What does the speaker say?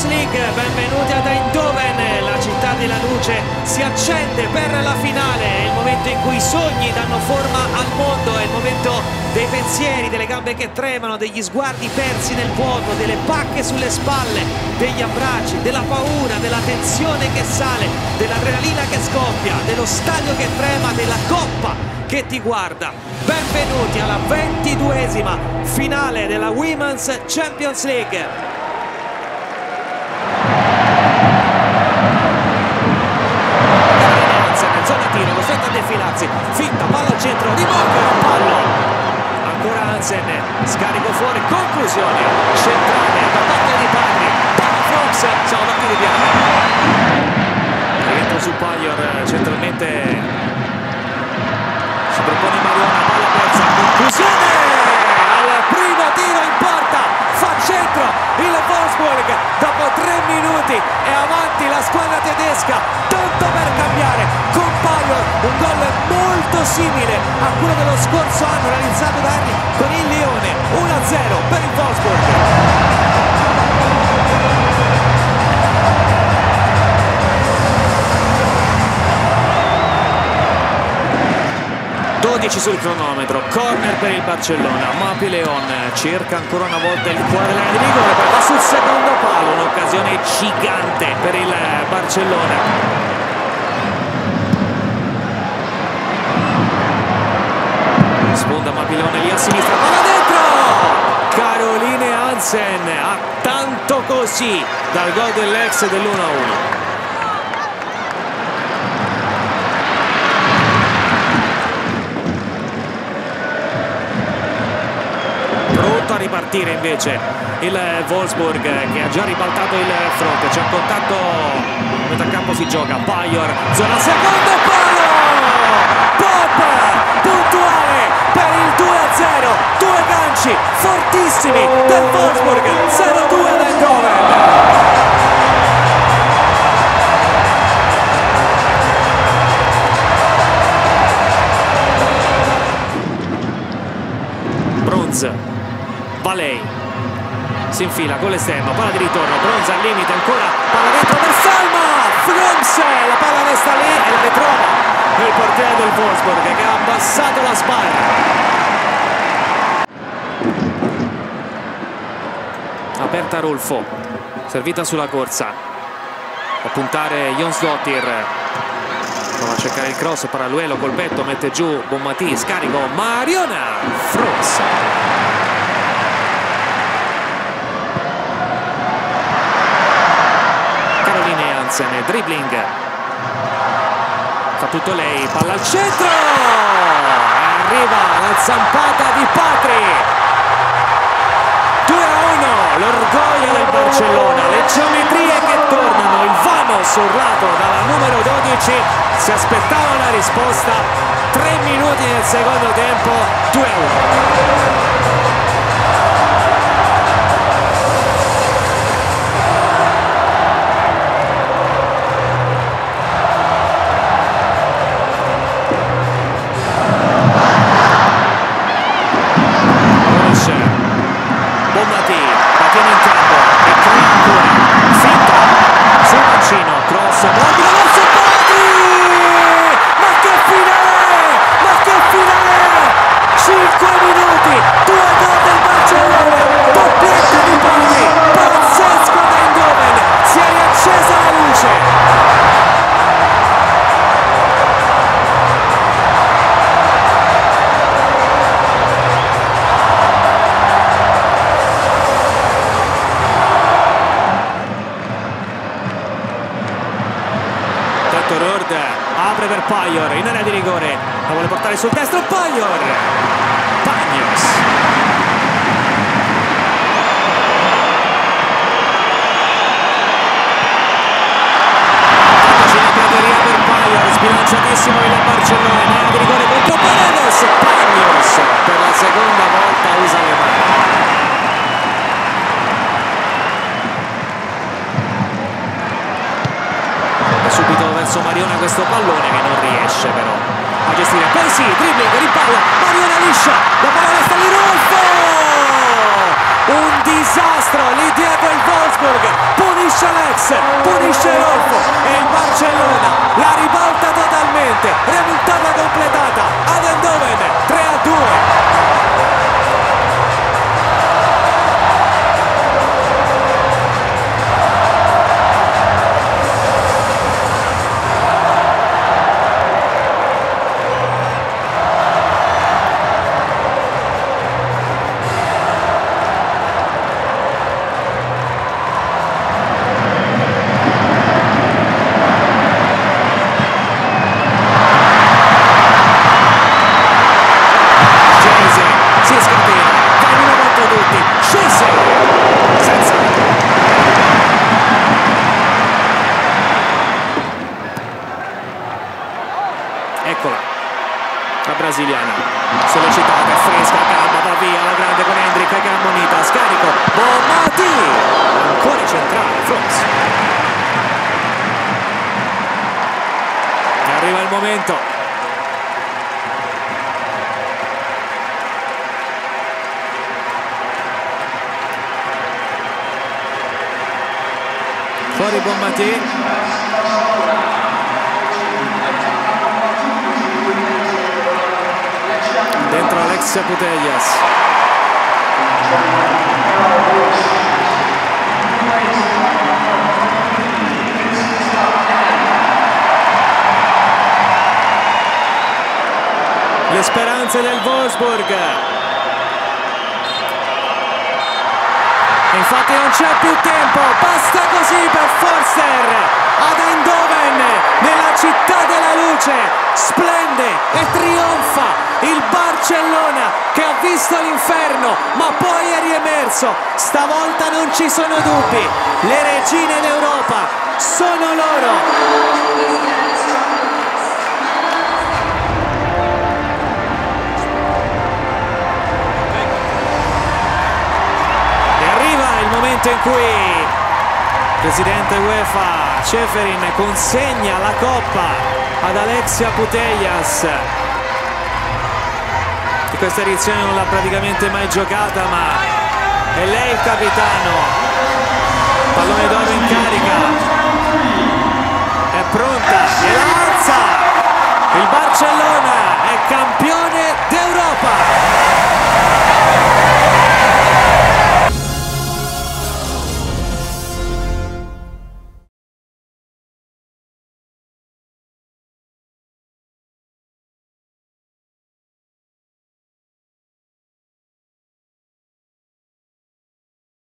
Champions League, benvenuti ad Eindhoven, la città della luce si accende per la finale, è il momento in cui i sogni danno forma al mondo, è il momento dei pensieri, delle gambe che tremano, degli sguardi persi nel vuoto, delle pacche sulle spalle, degli abbracci, della paura, della tensione che sale, dell'adrenalina che scoppia, dello stadio che trema, della coppa che ti guarda. Benvenuti alla ventiduesima finale della Women's Champions League. Tedesca, tanto per cambiare, con un gol molto simile a quello dello scorso anno realizzato da Henry con il Lione 1-0 per il Wolfsburg. 12 sul cronometro, corner per il Barcellona, Mapi Leon cerca ancora una volta il della di rigore, va sul secondo palo, un'occasione gigante per il Barcellona. sponda Mapilone lì a sinistra palla dentro! Caroline Hansen ha tanto così dal gol dell'ex dell'1-1 a ripartire invece il Wolfsburg che ha già ribaltato il fronte. C'è un contatto metà campo si gioca. Bayer zona secondo palo Pop puntuale per il 2-0 due ganci fortissimi del Wolfsburg 0-2 ad Eindhoven Valei si infila con l'esterno, palla di ritorno, Bronza al limite ancora, palla dentro per Salma, Frums, la palla resta lì e la ritrova il portiere del Wolfsburg che ha abbassato la sbarra. Aperta Rolfo, servita sulla corsa. A puntare Jonsdottir. Prova a cercare il cross, Paraluelo col petto, mette giù Bommati, scarico Mariona Froz. Hansen, dribbling. Fa tutto lei, palla al centro. Arriva la zampata di Patri. 2 a 1 l'orgoglio del Barcellona. Le geometrie che tornano il vamos urlato dalla numero 12 si aspettava la risposta. 3 minuti nel secondo tempo 2 a 1 la sul destro Paglior Pagnos. Per Paglior sbilanciatissimo il Barcellona. Di rigore contro Paredes 때. Momento. Fuori Bommati dentro Alexia Putellas le speranze del Wolfsburg. Infatti non c'è più tempo basta così per Forster. Ad Eindhoven nella città della luce splende e trionfa il Barcellona che ha visto l'inferno ma poi è riemerso. Stavolta non ci sono dubbi le regine d'Europa sono loro momento in cui il presidente UEFA Ceferin consegna la coppa ad Alexia Putellas. Che questa edizione non l'ha praticamente mai giocata ma è lei il capitano. Pallone d'oro in carica. È pronta. E alza! Il Barcellona è campione d'Europa.